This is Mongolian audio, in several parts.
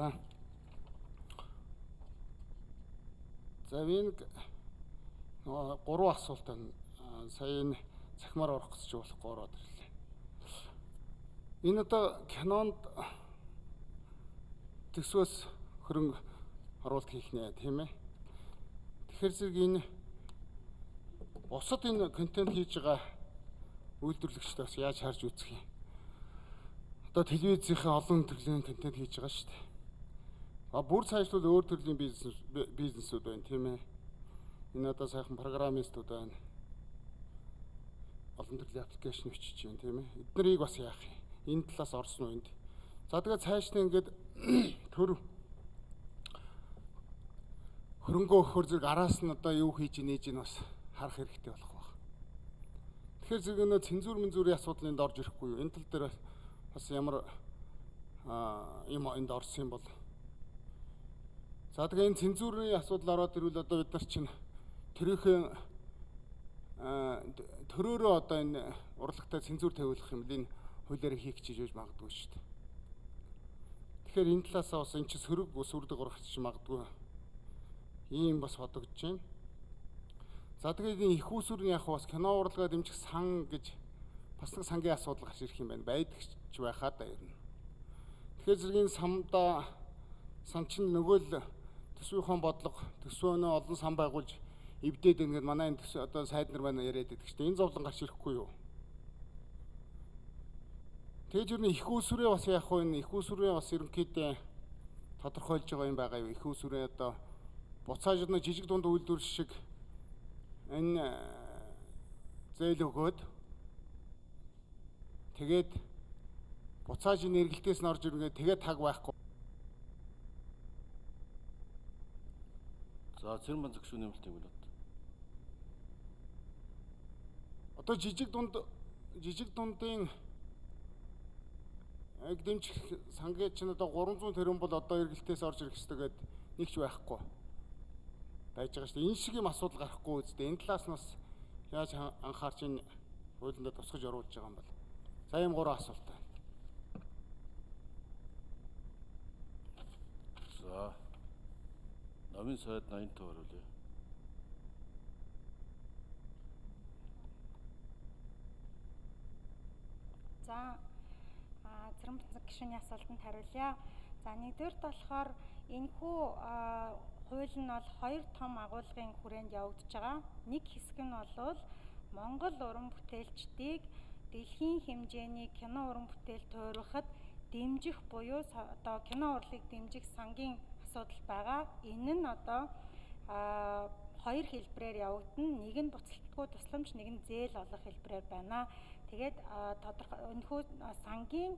За. За энэ нөгөө гурван асуулт байна. Сая энэ цахимаар орох гэж болохгүй ороод ирлээ. Энэ одоо кинонд төсвөөс хөрөнгө оруулалт хийх нэ тийм ээ. Тэгэхээр зэрэг энэ бусад энэ контент хийж байгаа үйлдвэрлэгчд бас яаж харж үзэх юм. Одоо телевизийн олон төрлийн контент хийж байгаа шүү дээ. А бүр цаашлуул өөр төрлийн бизнес бизнесүүд байна тийм ээ. Энэ одоо сайхан программистууд байна. Олон төрлийн аппликейшн бичиж байна тийм ээ. Эднэрийг бас яах юм? Энэ талаас орсон энд? За тэгээ цаашдаа ингээд төр хөрөнгө өгөхөр зэрэг араас нь одоо юу хийж нээж ийн бас харах хэрэгтэй болох баг. Тэгэхээр зэрэг нөө цензур мензурийн асуудал энд орж ирэхгүй юу? Энэ тал дээр бас ямар а юм энд орсон юм бол За тэгээ энэ цензурын асуудал ороод ирвэл одоо бид нар чинь тэрийнхэн төрөөрөө одоо энэ урлагтаа цензур тавиулах юм л энэ хуулиар хийх гэж хийж магадгүй шүү дээ. Тэгэхээр энэ талаасаа бас эн чинь сөрөг ус үрдэг урагч магадгүй ийм бас бодогдож байна. За тэгээд энэ их усүрийн яг бас кино урлагаа дэмжих сан гэж бас нэг сангийн асуудал гарч ирэх юм байна. Байдагч байхаа да ер нь. Тэгэхээр зэргийн самда сан чинь нөгөө л төсвийн бодлого төсөөнөө олон сан байгуулж эвдээд ингээд манай энэ одоо сайд нар маань яриад байдаг чинь энэ зовлон гарч ирэхгүй юу? Тэгж юу их усүрээ бас яах вэ? Их усүрээ бас ерөнхийдөө тодорхойлж байгаа юм байгаа юу? Их усүрээ одоо буцааж нэг жижиг дунд үйлдвэр шиг энэ э, зээл өгөөд тэгээд буцааж энэ эргэлтээс нь орж ирнгээ тэгээд таг байхгүй. За цэрэн банзаг шүү нэмэлтийг бол Одоо жижиг дунд жижиг дундын яг дэмжих сангийн чинь одоо 300 тэрбум бол одоо эргэлтээс орж ирэх хэрэгтэй гээд нэг ч байхгүй байж байгаа шүү дээ. Энэ шиг юм асуудал гарахгүй үстэ. Энэ талаас нь бас яаж анхаарч энэ хуулиндаа тусгаж оруулж байгаа юм бол. За ийм гурван асуулт. За. Намын сайд 80 төгрөг үлээ. За Цэрамбанцаг гишүүний асуултанд хариулъя. За нэгдүгээрт болохоор энэ хүү хууль нь бол хоёр том агуулгын хүрээнд явагдаж байгаа. Нэг хэсэг нь бол Монгол уран бүтээлчдийг дэлхийн хэмжээний кино уран бүтээл туурахад дэмжих буюу одоо кино урлыг дэмжих сангийн асуудал байгаа. Энэ нь одоо хоёр хэлбэрээр явагдана. Нэг нь буцалтгүй тусламж, нэг нь зээл олох хэлбэрээр байна. Тэгээд тодорхой өнөхөө сангийн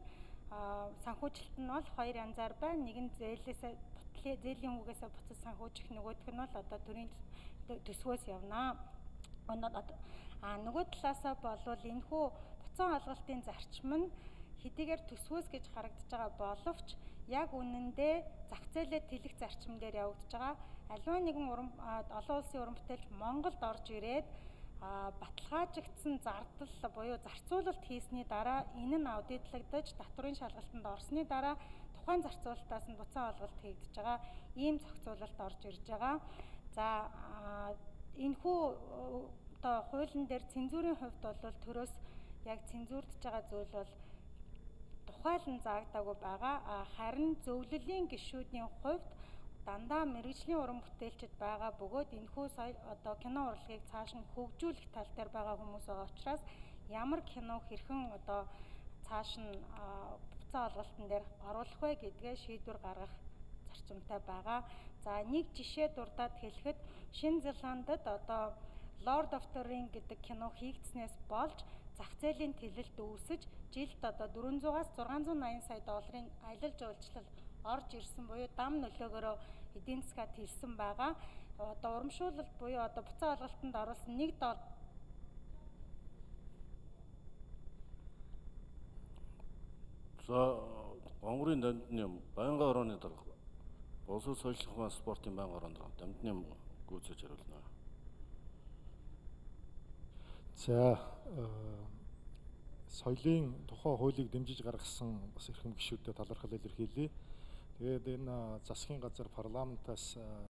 санхүүжилт нь бол хоёр янзаар байна. Нэг нь зээлээс зээлийн үгээс буцаж санхүүжих нөгөөх нь бол одоо төрийн төсвөөс явна. А нөгөө талаасаа болвол энэ хүү буцаан олголтын зарчим нь хэдийгээр төсвөөс гэж харагдаж байгаа боловч яг үнэндээ зах зээлээ тэлэх зарчим дээр явагдаж байгаа. Аливаа нэгэн уран олон улсын уран бүтээлч Монголд орж ирээд баталгаажигдсан зардал буюу зарцуулалт хийсний дараа энэ нь аудитлагдаж татврын шалгалтанд орсны дараа тухайн зарцуулалтаас нь буцаан олголт хийгдэж байгаа ийм зохицуулалт орж ирж байгаа. За энэ хүү одоо хуулийн дээр цензурын хувьд бол төрөөс яг цензурдж байгаа зүйл бол тухайлан заагдаагүй байгаа. Харин зөвлөлийн гишүүдийн хувьд дандаа мэрэгжлийн уран бүтээлчд байгаа бөгөөд энэхүү одоо кино урлагийг цааш нь хөгжүүлэх тал дээр байгаа хүмүүс байгаа учраас ямар кино хэрхэн одоо цааш нь буцаа олголтын дээр оруулах вэ гэдгээ шийдвэр гаргах зарчимтай байгаа. За нэг жишээ дурдаад хэлэхэд Шинэ Зеландад одоо Lord of the Ring гэдэг кино хийгдснээс болж зах зээлийн тэлэлт үүсэж жилд одоо 400-аас 680 сая долларын аялал жуулчлал орж ирсэн буюу дам нөлөөгөөрөө эдийн засгаад хэлсэн байгаа. Одоо урамшуулалт буюу одоо буцаа олголтод оруулсан 1 доллар За онгорын дамжны байнгын орооны дарга боловсрол соёлын спортын байнгын орооны дарга дамжны гүйцэж хариулна. За соёлын тухай хуулийг дэмжиж гаргасан бас эрхэм гишүүдэд талархал илэрхийлье. Тэгээд энэ засгийн газар парламентаас